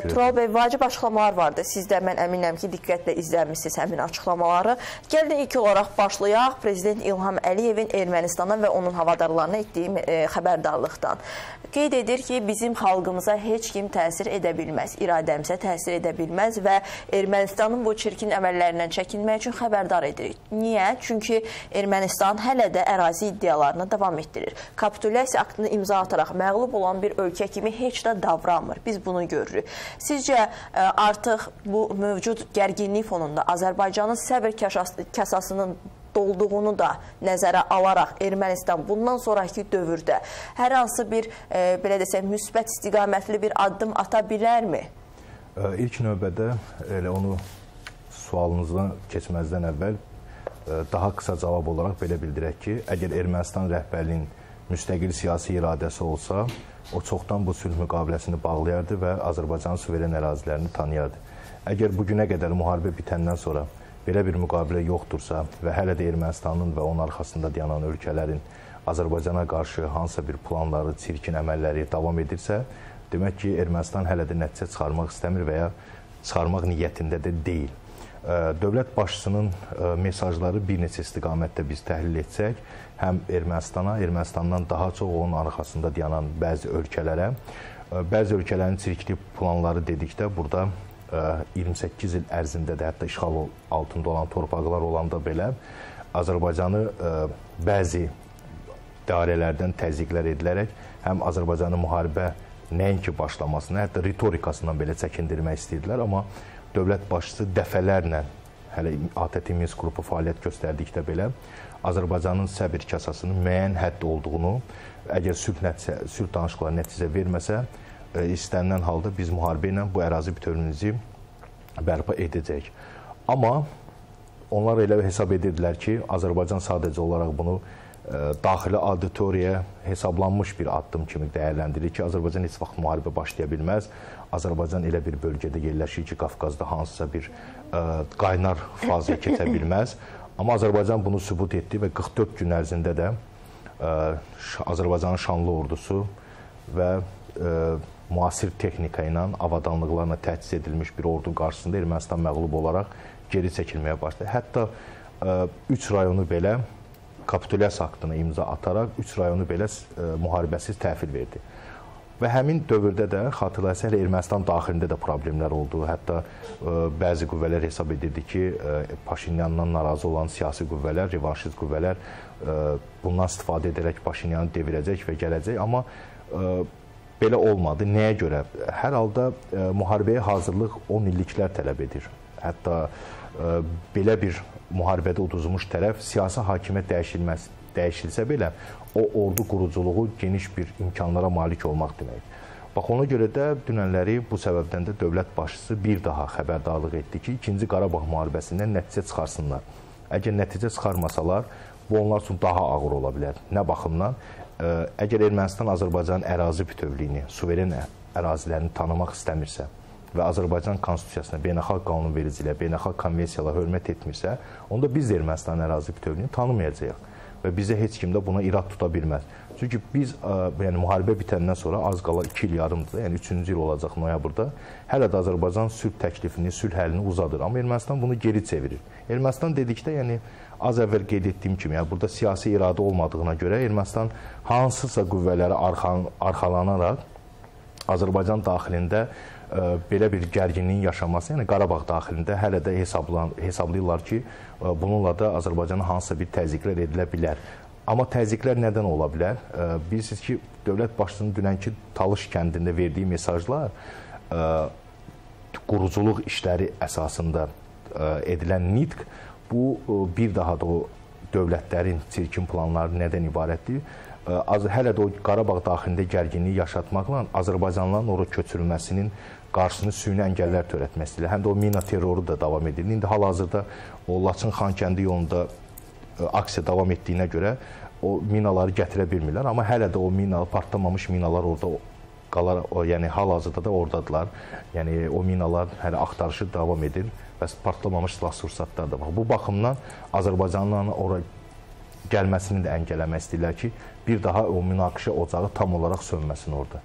Tural bəy, vacib açıqlamalar vardı. Siz də mən əminəm ki, diqqətlə izləmişsiniz həmin açıqlamaları. Gəlin ilk olaraq başlayaq Prezident İlham Əliyevin Ermənistana və onun havadarlarına etdiyi e, xəbərdarlıqdan. Qeyd edir ki, bizim xalqımıza heç kim təsir edə bilməz, iradəmizə təsir edə bilməz və Ermənistanın bu çirkin əməllərindən çəkinmək üçün xəbərdar edirik. Niyə? Çünki Ermənistan hələ də ərazi iddialarını davam etdirir. Kapitulyasiya aktını imza ataraq məğlub olan bir ölkə kimi heç də davranmır. Biz bunu görürük. Sizcə e, artıq bu mövcud gərginlik fonunda Azərbaycanın səbir kasasının dolduğunu da nəzərə alaraq Ermənistan bundan sonraki dövrdə hər hansı bir e, belə desək müsbət istiqamətli bir addım ata bilərmi? E, ilk növbədə elə onu sualınızdan keçməzdən əvvəl daha qısa cavab olaraq belə bildirək ki, əgər Ermənistan rəhbərliyinin müstəqil siyasi iradəsi olsa, o çoxdan bu sülh müqaviləsini bağlayardı və Azərbaycanın suveren ərazilərini tanıyardı. Əgər bu günə qədər müharibə bitəndən sonra belə bir müqavilə yoxdursa və hələ də Ermənistanın və onun arxasında dayanan ölkələrin Azərbaycana qarşı hansısa bir planları, çirkin əməlləri davam edirsə, demək ki, Ermənistan hələ də nəticə çıxarmaq istəmir və ya çıxarmaq niyyətində də deyil. Dövlət başçısının mesajları bir neçə istiqamətdə biz təhlil etsək, həm Ermənistana, Ermənistandan daha çox onun arxasında dayanan bəzi ölkələrə, bəzi ölkələrin çirkli planları dedikdə burada 28 il ərzində də hətta işğal altında olan torpaqlar olanda belə Azərbaycanı bəzi dairələrdən təzyiqlər edilərək həm Azərbaycanın müharibə nəinki başlamasına, hətta ritorikasından belə çəkindirmək istəyirdilər, amma dövlət başçısı dəfələrlə hələ ATƏT Minsk qrupu fəaliyyət göstərdikdə belə Azərbaycanın səbir kasasının müəyyən hədd olduğunu, əgər sülh nəticə, sülh danışıqları nəticə verməsə, e, istənilən halda biz müharibə ilə bu ərazi bütövlüyümüzü bərpa edəcəyik. Amma onlar elə hesab edirdilər ki, Azərbaycan sadəcə olaraq bunu daxili auditoriyaya hesablanmış bir addım kimi dəyərləndirir ki, Azərbaycan heç vaxt müharibə başlaya bilməz. Azərbaycan elə bir bölgədə yerləşir ki, Qafqazda hansısa bir ə, qaynar fazaya keçə bilməz. Amma Azərbaycan bunu sübut etdi və 44 gün ərzində də ə, Azərbaycanın şanlı ordusu və ə, müasir texnika ilə, avadanlıqlarla təchiz edilmiş bir ordu qarşısında Ermənistan məğlub olaraq geri çəkilməyə başladı. Hətta 3 rayonu belə kapitulyasiya aktını imza ataraq 3 rayonu belə e, müharibəsiz təhvil verdi. Və həmin dövrdə də xatırlayırsanız hələ Ermənistan daxilində də problemlər oldu. Hətta ə, e, bəzi qüvvələr hesab edirdi ki, ə, e, Paşinyandan narazı olan siyasi qüvvələr, revanşist qüvvələr ə, bundan istifadə edərək Paşinyanı devirəcək və gələcək. Amma ə, belə olmadı. Nəyə görə? Hər halda ə, müharibəyə hazırlıq 10 illiklər tələb edir. Hətta ə, belə bir müharibədə uduzmuş tərəf siyasi hakimiyyət dəyişilməz dəyişilsə belə o ordu quruculuğu geniş bir imkanlara malik olmaq deməkdir. Bax ona görə də dünənləri bu səbəbdən də dövlət başçısı bir daha xəbərdarlıq etdi ki, 2-ci Qarabağ müharibəsindən nəticə çıxarsınlar. Əgər nəticə çıxarmasalar, bu onlar üçün daha ağır ola bilər. Nə baxımdan? Əgər Ermənistan Azərbaycanın ərazi bütövlüyünü, suveren ərazilərini tanımaq istəmirsə, və Azərbaycan konstitusiyasına, beynəlxalq qanunvericiliyə, beynəlxalq konvensiyalara hörmət etmirsə, onda biz də Ermənistan ərazi bütövlüyünü tanımayacağıq və bizə heç kim də buna irad tuta bilməz. Çünki biz ə, yəni müharibə bitəndən sonra az qala 2 il yarımdır, yəni 3-cü il olacaq noyabrda. Hələ də Azərbaycan sülh təklifini, sülh həlini uzadır, amma Ermənistan bunu geri çevirir. Ermənistan dedikdə, yəni az əvvəl qeyd etdiyim kimi, yəni burada siyasi iradə olmadığına görə Ermənistan hansısa qüvvələrə arxalanaraq Azərbaycan daxilində belə bir gərginliyin yaşanması, yəni Qarabağ daxilində hələ də hesablan hesablayırlar ki, bununla da Azərbaycana hansısa bir təzyiqlər edilə bilər. Amma təzyiqlər nədən ola bilər? Bilirsiniz ki, dövlət başçısının dünənki Talış kəndində verdiyi mesajlar quruculuq işləri əsasında edilən nitq bu bir daha da o dövlətlərin çirkin planları nədən ibarətdir? Az hələ də o Qarabağ daxilində gərginliyi yaşatmaqla Azərbaycanlıların ora köçürülməsinin qarşısını süni əngəllər törətmək istəyirlər. Həm də o mina terroru da davam edir. İndi hal-hazırda o Laçın-Xankəndi yolunda e, aksiya davam etdiyinə görə o minaları gətirə bilmirlər, amma hələ də o mina partlamamış minalar orada qalar, o, yəni hal-hazırda da ordadılar. Yəni o minalar hələ axtarışı davam edir. Bəs partlamamış silah sursatlar da var. Bu baxımdan Azərbaycanlıların ora gəlməsini də əngələmək istəyirlər ki, bir daha o münaqişə ocağı tam olaraq sönməsin orada.